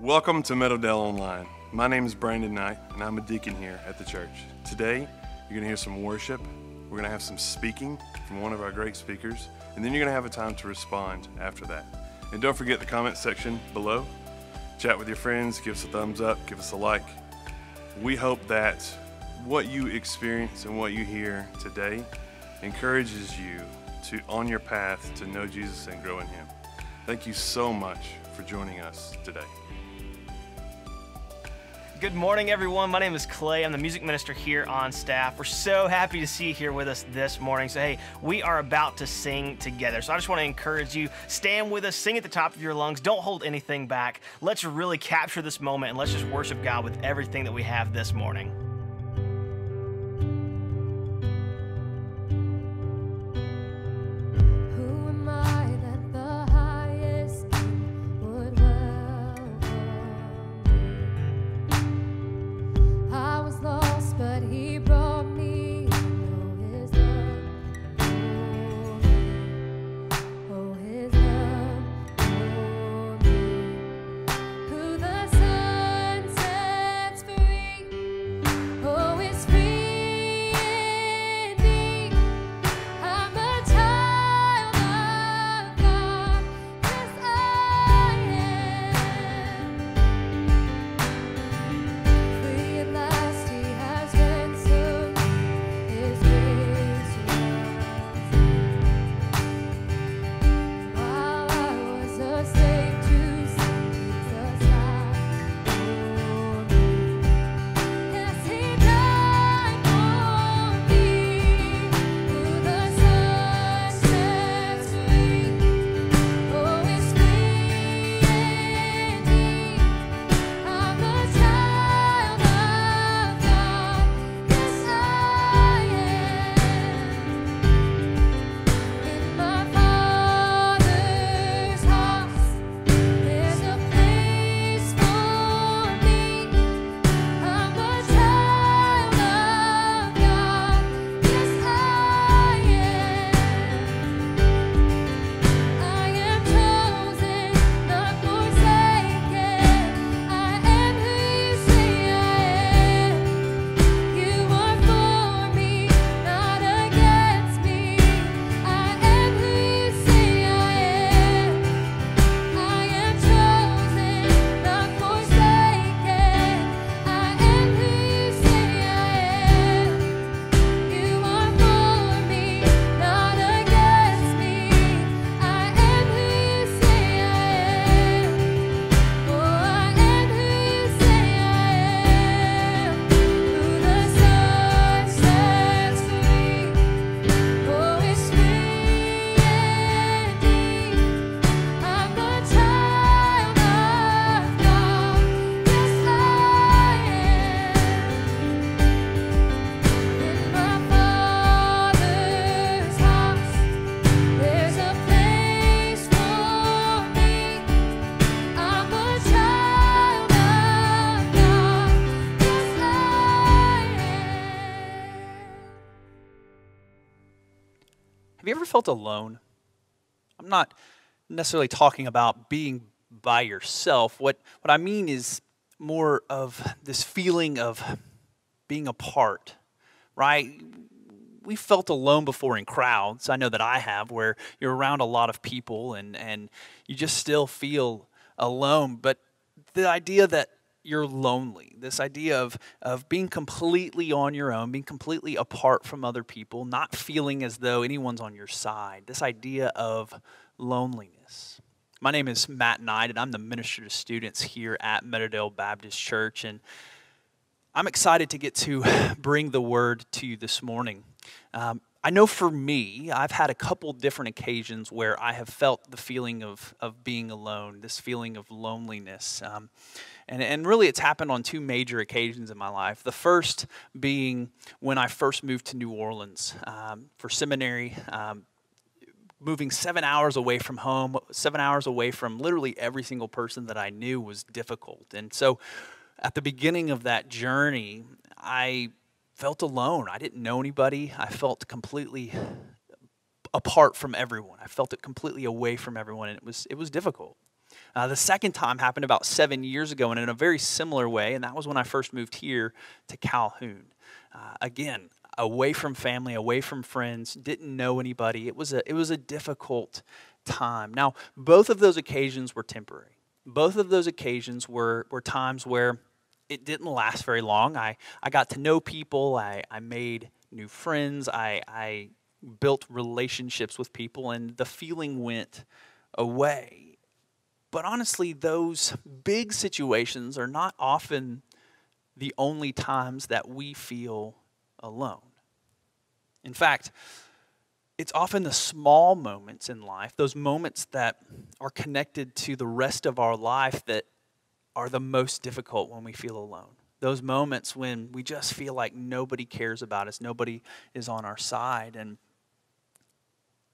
Welcome to Meadowdale Online. My name is Brandon Knight, and I'm a deacon here at the church. Today, you're going to hear some worship. We're going to have some speaking from one of our great speakers, and then you're going to have a time to respond after that. And don't forget the comment section below. Chat with your friends, give us a thumbs up, give us a like. We hope that what you experience and what you hear today encourages you to on your path to know Jesus and grow in him. Thank you so much for joining us today. Good morning, everyone. My name is Clay. I'm the music minister here on staff. We're so happy to see you here with us this morning. So, hey, we are about to sing together. So, I just want to encourage you stand with us, sing at the top of your lungs. Don't hold anything back. Let's really capture this moment and let's just worship God with everything that we have this morning. Felt alone? I'm not necessarily talking about being by yourself. What, what I mean is more of this feeling of being apart, right? We felt alone before in crowds. I know that I have, where you're around a lot of people and, and you just still feel alone. But the idea that you're lonely, this idea of, of being completely on your own, being completely apart from other people, not feeling as though anyone's on your side, this idea of loneliness. My name is Matt Knight, and I'm the minister to students here at Meadowdale Baptist Church. And I'm excited to get to bring the word to you this morning. Um, I know for me, I've had a couple different occasions where I have felt the feeling of, of being alone, this feeling of loneliness. Um, and, and really, it's happened on two major occasions in my life. The first being when I first moved to New Orleans um, for seminary. Um, moving seven hours away from home, seven hours away from literally every single person that I knew was difficult. And so at the beginning of that journey, I felt alone. I didn't know anybody. I felt completely apart from everyone. I felt it completely away from everyone, and it was it was difficult. Uh, the second time happened about seven years ago and in a very similar way, and that was when I first moved here to Calhoun. Uh, again, away from family, away from friends, didn't know anybody. It was a, it was a difficult time. Now, both of those occasions were temporary. Both of those occasions were, were times where it didn't last very long. I, I got to know people, I, I made new friends, I, I built relationships with people, and the feeling went away. But honestly, those big situations are not often the only times that we feel alone. In fact, it's often the small moments in life, those moments that are connected to the rest of our life, that are the most difficult when we feel alone. Those moments when we just feel like nobody cares about us, nobody is on our side. And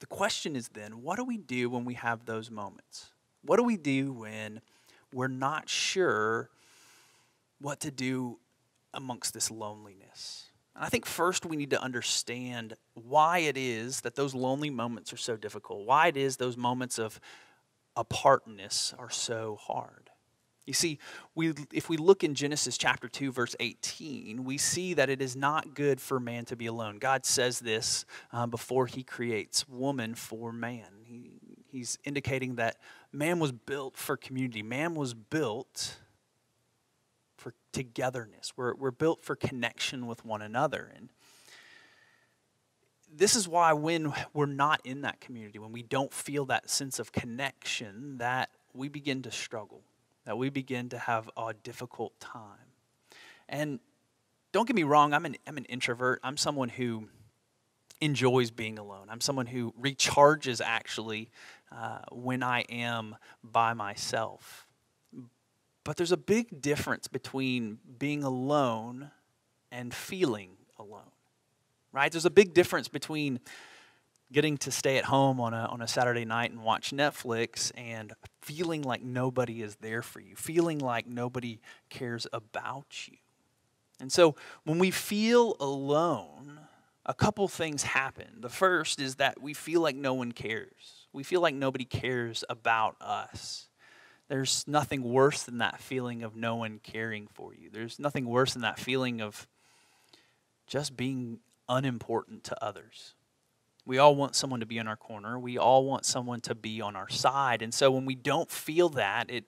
the question is then, what do we do when we have those moments? What do we do when we're not sure what to do amongst this loneliness? And I think first we need to understand why it is that those lonely moments are so difficult, why it is those moments of apartness are so hard. You see, we, if we look in Genesis chapter 2, verse 18, we see that it is not good for man to be alone. God says this uh, before he creates woman for man. He, he's indicating that man was built for community, man was built for togetherness. We're, we're built for connection with one another. And this is why when we're not in that community, when we don't feel that sense of connection, that we begin to struggle, that we begin to have a difficult time. And don't get me wrong, I'm an, I'm an introvert. I'm someone who enjoys being alone. I'm someone who recharges actually uh, when I am by myself. But there's a big difference between being alone and feeling alone, right? There's a big difference between getting to stay at home on a, on a Saturday night and watch Netflix and feeling like nobody is there for you, feeling like nobody cares about you. And so when we feel alone, a couple things happen. The first is that we feel like no one cares. We feel like nobody cares about us. There's nothing worse than that feeling of no one caring for you. There's nothing worse than that feeling of just being unimportant to others. We all want someone to be in our corner. We all want someone to be on our side. And so when we don't feel that, it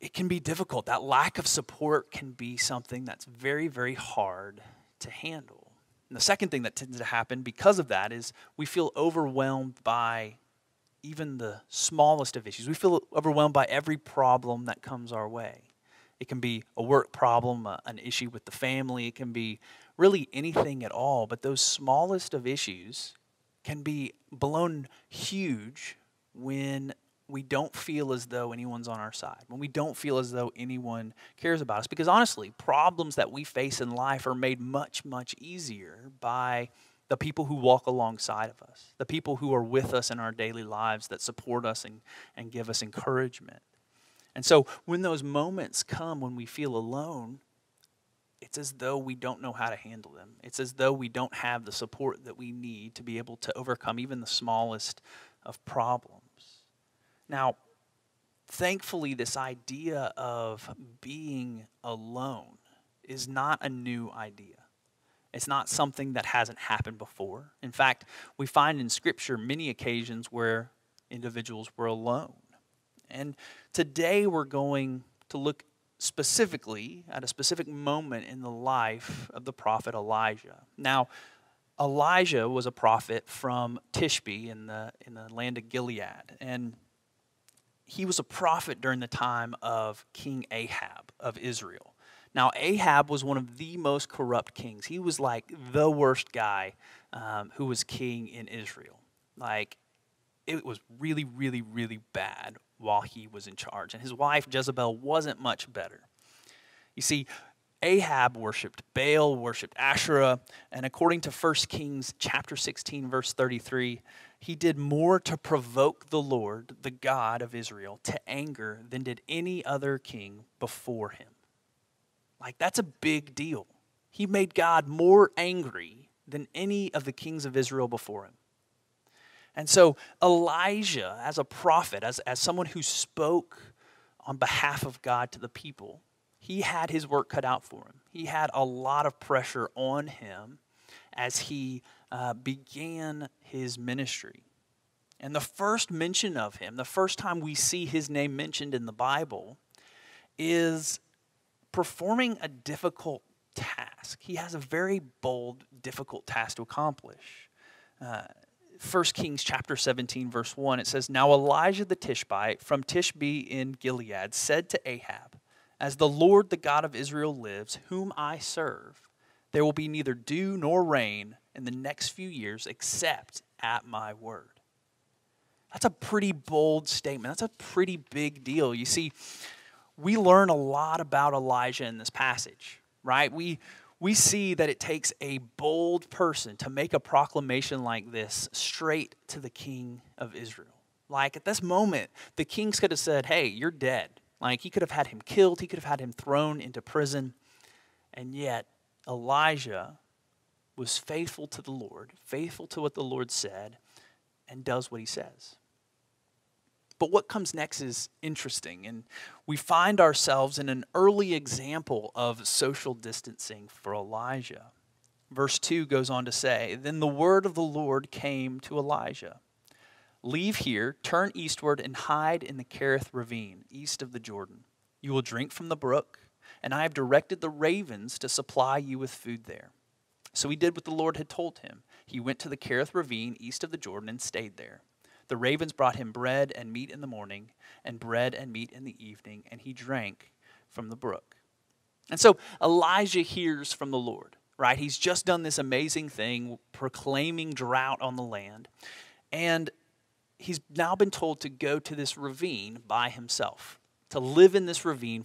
it can be difficult. That lack of support can be something that's very, very hard to handle. And the second thing that tends to happen because of that is we feel overwhelmed by even the smallest of issues. We feel overwhelmed by every problem that comes our way. It can be a work problem, a, an issue with the family, it can be really anything at all. But those smallest of issues can be blown huge when we don't feel as though anyone's on our side, when we don't feel as though anyone cares about us. Because honestly, problems that we face in life are made much, much easier by the people who walk alongside of us, the people who are with us in our daily lives that support us and, and give us encouragement. And so when those moments come when we feel alone, it's as though we don't know how to handle them. It's as though we don't have the support that we need to be able to overcome even the smallest of problems. Now, thankfully, this idea of being alone is not a new idea. It's not something that hasn't happened before. In fact, we find in Scripture many occasions where individuals were alone. And today we're going to look specifically at a specific moment in the life of the prophet Elijah. Now, Elijah was a prophet from Tishbe in the, in the land of Gilead. And he was a prophet during the time of King Ahab of Israel. Now, Ahab was one of the most corrupt kings. He was like the worst guy um, who was king in Israel. Like, it was really, really, really bad while he was in charge. And his wife, Jezebel, wasn't much better. You see, Ahab worshiped Baal, worshiped Asherah, and according to 1 Kings chapter 16 verse 33, he did more to provoke the Lord, the God of Israel, to anger than did any other king before him. Like, that's a big deal. He made God more angry than any of the kings of Israel before him. And so Elijah, as a prophet, as, as someone who spoke on behalf of God to the people, he had his work cut out for him. He had a lot of pressure on him as he uh, began his ministry. And the first mention of him, the first time we see his name mentioned in the Bible, is performing a difficult task. He has a very bold, difficult task to accomplish. Uh, 1 Kings chapter 17, verse 1, it says, Now Elijah the Tishbite from Tishbe in Gilead said to Ahab, As the Lord the God of Israel lives, whom I serve, there will be neither dew nor rain in the next few years except at my word. That's a pretty bold statement. That's a pretty big deal. You see, we learn a lot about Elijah in this passage, right? We, we see that it takes a bold person to make a proclamation like this straight to the king of Israel. Like at this moment, the kings could have said, Hey, you're dead. Like he could have had him killed, he could have had him thrown into prison. And yet, Elijah was faithful to the Lord, faithful to what the Lord said, and does what he says. But what comes next is interesting, and we find ourselves in an early example of social distancing for Elijah. Verse 2 goes on to say Then the word of the Lord came to Elijah Leave here, turn eastward, and hide in the Kerith ravine, east of the Jordan. You will drink from the brook, and I have directed the ravens to supply you with food there. So he did what the Lord had told him. He went to the Kerith ravine, east of the Jordan, and stayed there. The ravens brought him bread and meat in the morning, and bread and meat in the evening, and he drank from the brook. And so Elijah hears from the Lord, right? He's just done this amazing thing, proclaiming drought on the land. And he's now been told to go to this ravine by himself, to live in this ravine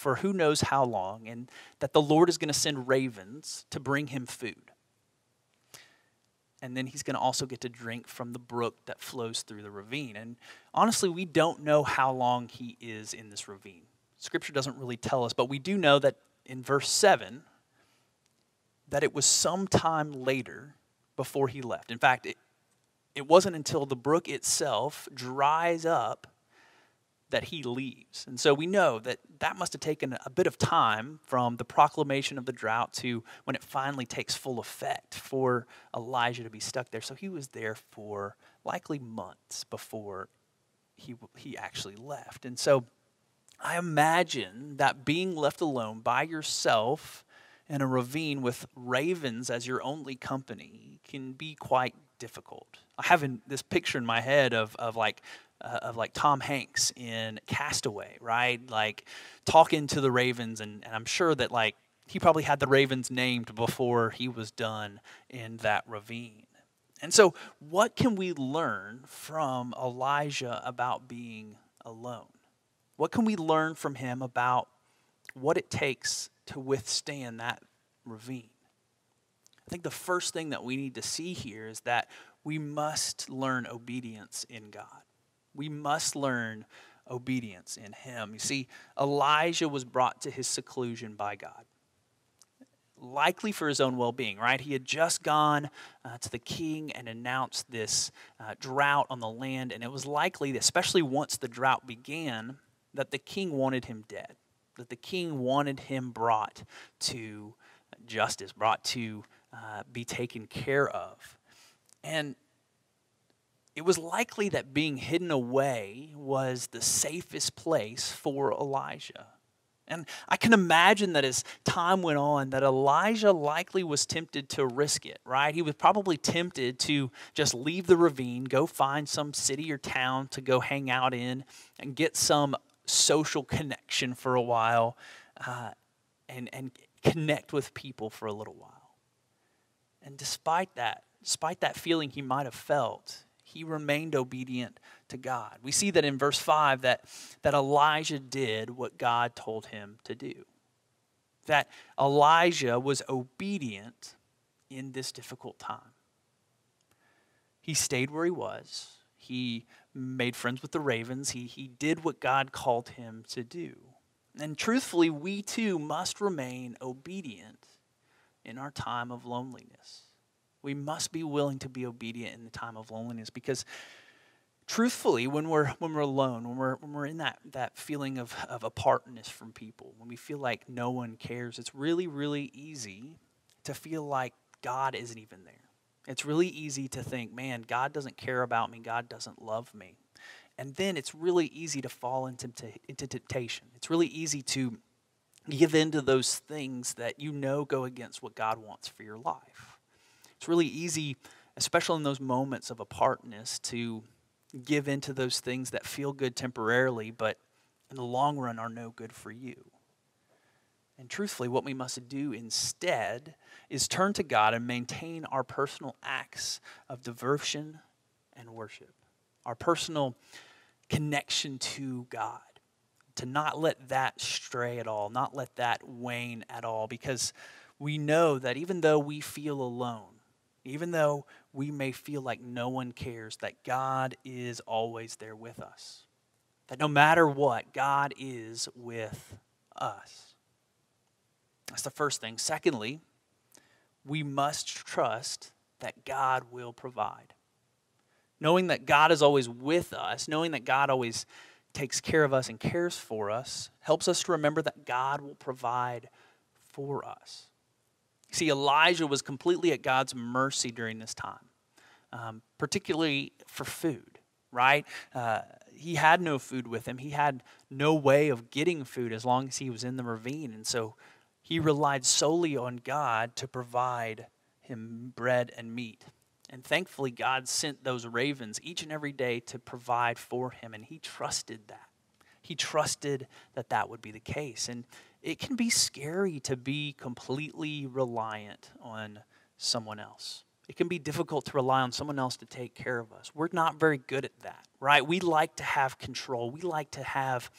for who knows how long, and that the Lord is going to send ravens to bring him food. And then he's going to also get to drink from the brook that flows through the ravine. And honestly, we don't know how long he is in this ravine. Scripture doesn't really tell us, but we do know that in verse 7 that it was some time later before he left. In fact, it, it wasn't until the brook itself dries up that he leaves. And so we know that that must have taken a bit of time from the proclamation of the drought to when it finally takes full effect for Elijah to be stuck there. So he was there for likely months before he, he actually left. And so I imagine that being left alone by yourself in a ravine with ravens as your only company can be quite difficult. I have in, this picture in my head of, of like uh, of like Tom Hanks in Castaway, right? Like talking to the ravens, and, and I'm sure that like he probably had the ravens named before he was done in that ravine. And so, what can we learn from Elijah about being alone? What can we learn from him about what it takes to withstand that ravine? I think the first thing that we need to see here is that we must learn obedience in God. We must learn obedience in Him. You see, Elijah was brought to his seclusion by God, likely for his own well being, right? He had just gone uh, to the king and announced this uh, drought on the land, and it was likely, especially once the drought began, that the king wanted him dead, that the king wanted him brought to justice, brought to uh, be taken care of. And it was likely that being hidden away was the safest place for Elijah. And I can imagine that as time went on, that Elijah likely was tempted to risk it, right? He was probably tempted to just leave the ravine, go find some city or town to go hang out in, and get some social connection for a while, uh, and, and connect with people for a little while. And despite that, despite that feeling he might have felt, he remained obedient to God. We see that in verse 5 that, that Elijah did what God told him to do. That Elijah was obedient in this difficult time. He stayed where he was. He made friends with the ravens. He, he did what God called him to do. And truthfully, we too must remain obedient in our time of loneliness. We must be willing to be obedient in the time of loneliness because truthfully, when we're when we're alone, when we're when we're in that that feeling of, of apartness from people, when we feel like no one cares, it's really, really easy to feel like God isn't even there. It's really easy to think, man, God doesn't care about me, God doesn't love me. And then it's really easy to fall into, into temptation. It's really easy to give in to those things that you know go against what God wants for your life. It's really easy, especially in those moments of apartness, to give in to those things that feel good temporarily, but in the long run are no good for you. And truthfully, what we must do instead is turn to God and maintain our personal acts of devotion and worship, our personal connection to God. To not let that stray at all, not let that wane at all, because we know that even though we feel alone, even though we may feel like no one cares, that God is always there with us. That no matter what, God is with us. That's the first thing. Secondly, we must trust that God will provide. Knowing that God is always with us, knowing that God always takes care of us and cares for us, helps us to remember that God will provide for us. See, Elijah was completely at God's mercy during this time, um, particularly for food, right? Uh, he had no food with him. He had no way of getting food as long as he was in the ravine. And so he relied solely on God to provide him bread and meat. And thankfully, God sent those ravens each and every day to provide for him, and he trusted that. He trusted that that would be the case. And it can be scary to be completely reliant on someone else. It can be difficult to rely on someone else to take care of us. We're not very good at that, right? We like to have control. We like to have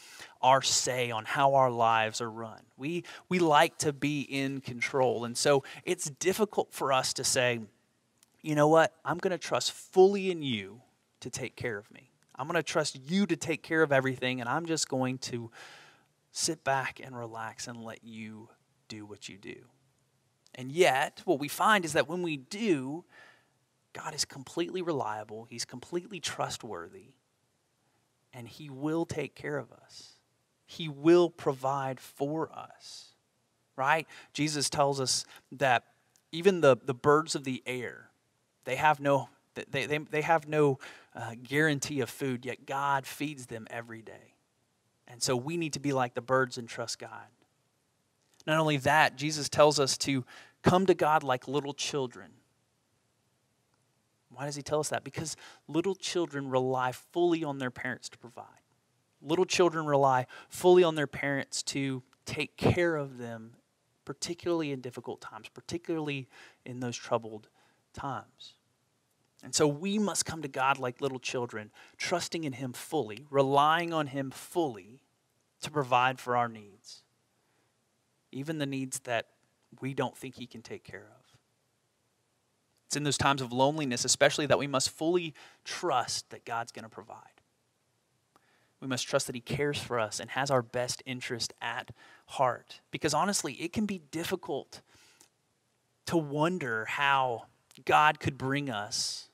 our say on how our lives are run. We, we like to be in control. And so it's difficult for us to say, you know what? I'm going to trust fully in you to take care of me. I'm going to trust you to take care of everything, and I'm just going to sit back and relax and let you do what you do. And yet, what we find is that when we do, God is completely reliable, He's completely trustworthy, and He will take care of us. He will provide for us, right? Jesus tells us that even the, the birds of the air, they have no, they, they, they have no uh, guarantee of food, yet God feeds them every day. And so we need to be like the birds and trust God. Not only that, Jesus tells us to come to God like little children. Why does he tell us that? Because little children rely fully on their parents to provide. Little children rely fully on their parents to take care of them, particularly in difficult times, particularly in those troubled times. And so we must come to God like little children, trusting in Him fully, relying on Him fully to provide for our needs, even the needs that we don't think He can take care of. It's in those times of loneliness, especially, that we must fully trust that God's going to provide. We must trust that He cares for us and has our best interest at heart. Because honestly, it can be difficult to wonder how God could bring us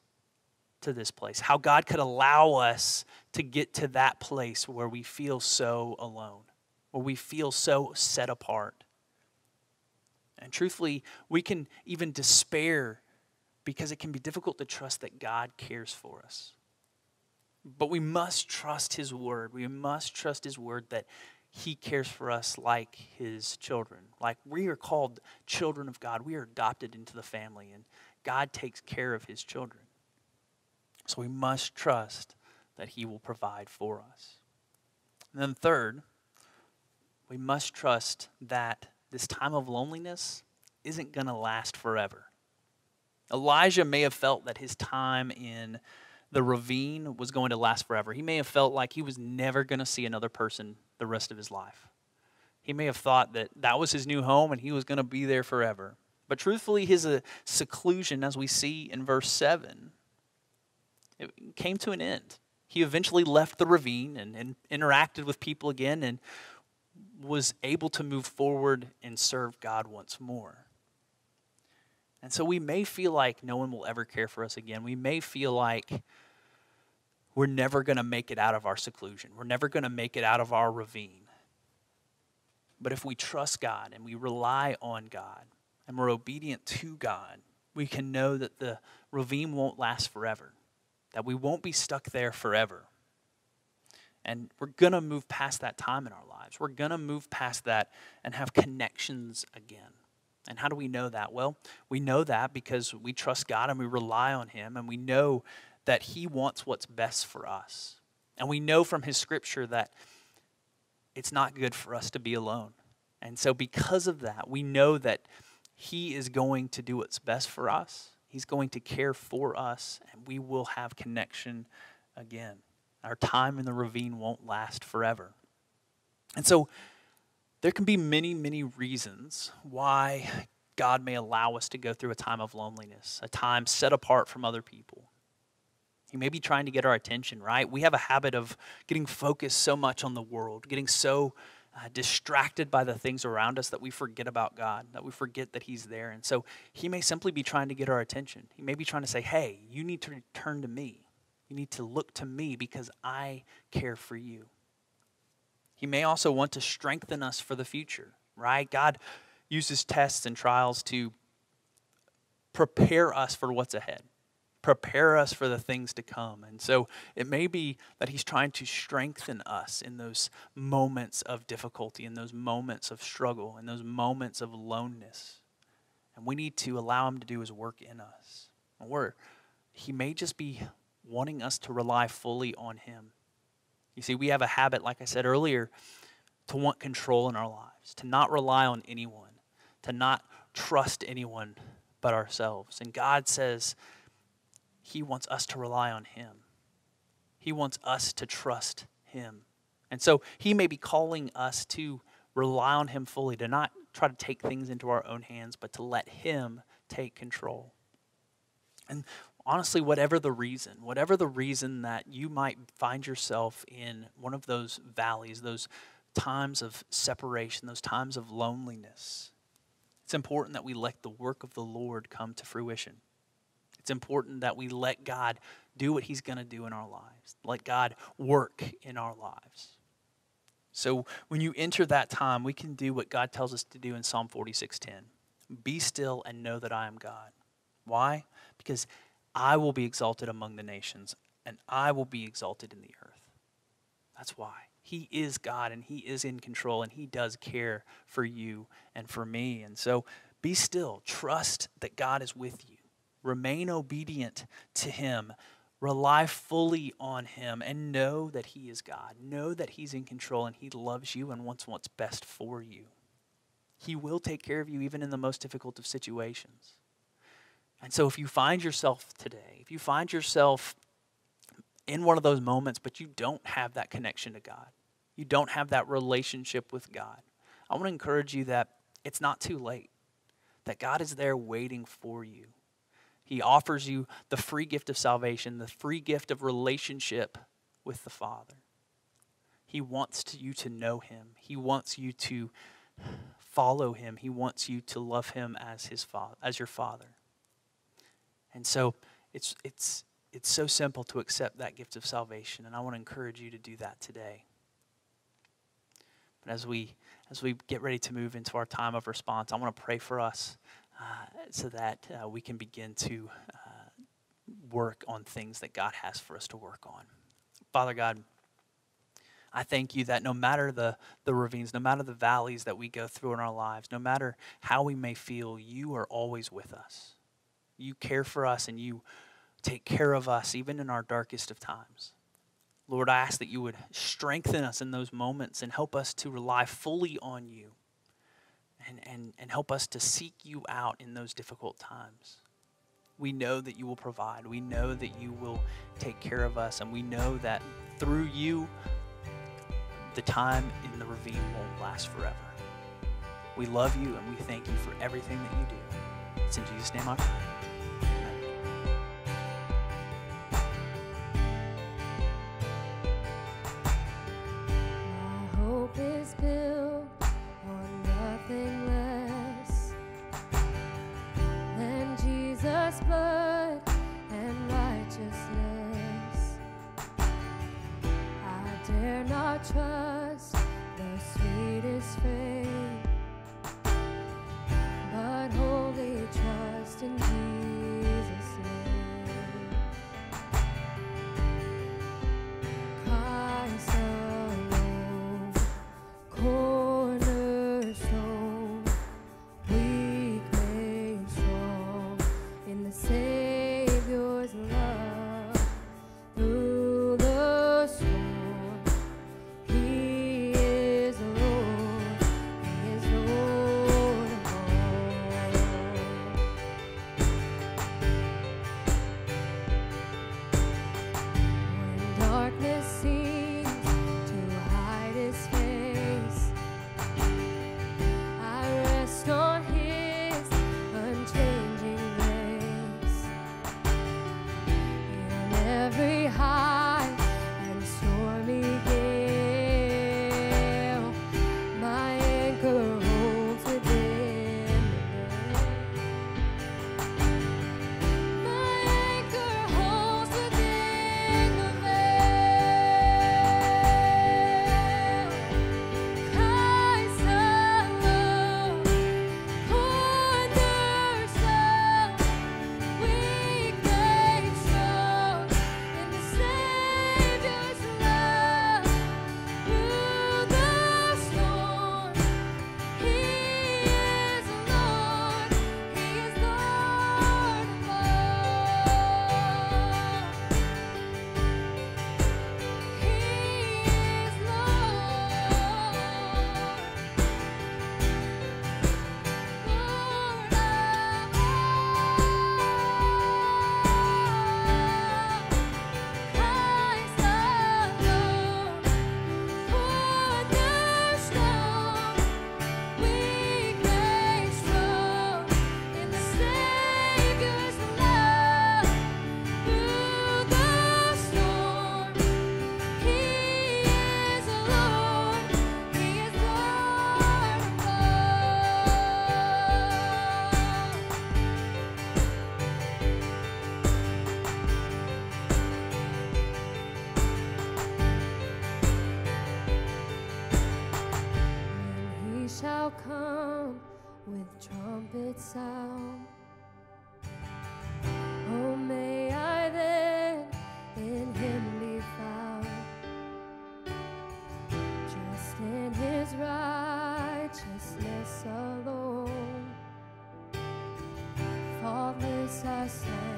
to this place, how God could allow us to get to that place where we feel so alone, where we feel so set apart. And truthfully, we can even despair because it can be difficult to trust that God cares for us. But we must trust His word. We must trust His word that He cares for us like His children. Like we are called children of God. We are adopted into the family, and God takes care of His children. So we must trust that He will provide for us. And then, third, we must trust that this time of loneliness isn't going to last forever. Elijah may have felt that his time in the ravine was going to last forever. He may have felt like he was never going to see another person the rest of his life. He may have thought that that was his new home and he was going to be there forever. But truthfully, his uh, seclusion, as we see in verse 7, it came to an end. He eventually left the ravine and, and interacted with people again and was able to move forward and serve God once more. And so we may feel like no one will ever care for us again. We may feel like we're never going to make it out of our seclusion. We're never going to make it out of our ravine. But if we trust God and we rely on God and we're obedient to God, we can know that the ravine won't last forever, that we won't be stuck there forever. And we're going to move past that time in our lives. We're going to move past that and have connections again. And how do we know that? Well, we know that because we trust God and we rely on Him and we know that He wants what's best for us. And we know from His scripture that it's not good for us to be alone. And so, because of that, we know that He is going to do what's best for us. He's going to care for us, and we will have connection again. Our time in the ravine won't last forever. And so, there can be many, many reasons why God may allow us to go through a time of loneliness, a time set apart from other people. He may be trying to get our attention, right? We have a habit of getting focused so much on the world, getting so uh, distracted by the things around us that we forget about God, that we forget that He's there. And so He may simply be trying to get our attention. He may be trying to say, hey, you need to turn to me. You need to look to me because I care for you. He may also want to strengthen us for the future, right? God uses tests and trials to prepare us for what's ahead, prepare us for the things to come. And so it may be that He's trying to strengthen us in those moments of difficulty, in those moments of struggle, in those moments of aloneness. And we need to allow Him to do His work in us. Or He may just be wanting us to rely fully on Him. You see, we have a habit, like I said earlier, to want control in our lives, to not rely on anyone, to not trust anyone but ourselves. And God says He wants us to rely on Him, He wants us to trust Him. And so He may be calling us to rely on Him fully, to not try to take things into our own hands, but to let Him take control. And honestly, whatever the reason, whatever the reason that you might find yourself in one of those valleys, those times of separation, those times of loneliness, it's important that we let the work of the Lord come to fruition. It's important that we let God do what He's going to do in our lives, let God work in our lives. So when you enter that time, we can do what God tells us to do in Psalm 46:10. Be still and know that I am God. Why? Because I will be exalted among the nations, and I will be exalted in the earth. That's why. He is God, and He is in control, and He does care for you and for me. And so be still. Trust that God is with you. Remain obedient to Him. Rely fully on Him, and know that He is God. Know that He's in control, and He loves you and wants what's best for you. He will take care of you even in the most difficult of situations. And so, if you find yourself today, if you find yourself in one of those moments, but you don't have that connection to God, you don't have that relationship with God, I want to encourage you that it's not too late, that God is there waiting for you. He offers you the free gift of salvation, the free gift of relationship with the Father. He wants to, you to know Him, He wants you to follow Him, He wants you to love Him as, his father, as your Father. And so it's, it's, it's so simple to accept that gift of salvation, and I want to encourage you to do that today. But as we, as we get ready to move into our time of response, I want to pray for us so that uh, we can begin to uh, work on things that God has for us to work on. Father God, I thank you that no matter the, the ravines, no matter the valleys that we go through in our lives, no matter how we may feel, you are always with us. You care for us and you take care of us even in our darkest of times. Lord, I ask that you would strengthen us in those moments and help us to rely fully on you and, and, and help us to seek you out in those difficult times. We know that you will provide. We know that you will take care of us. And we know that through you, the time in the ravine won't last forever. We love you and we thank you for everything that you do. It's in Jesus' name I pray. Shall come with trumpet sound. Oh, may I then in him be found, just in his righteousness alone. Faultless I stand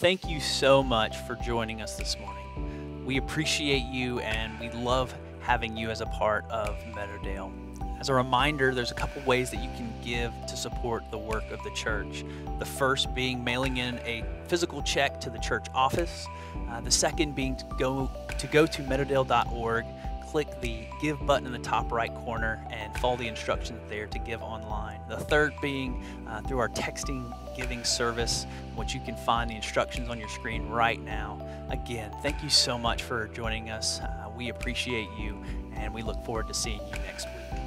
Thank you so much for joining us this morning. We appreciate you and we love having you as a part of Meadowdale. As a reminder, there's a couple ways that you can give to support the work of the church. The first being mailing in a physical check to the church office. Uh, the second being to go to go to meadowdale.org, click the give button in the top right corner, and follow the instructions there to give online. The third being uh, through our texting giving service, which you can find the instructions on your screen right now. Again, thank you so much for joining us. Uh, we appreciate you, and we look forward to seeing you next week.